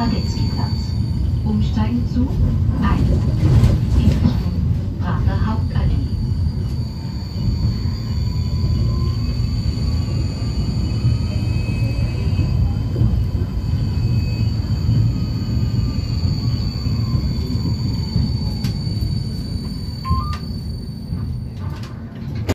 Radetzky-Platz. Umsteigen zu 1.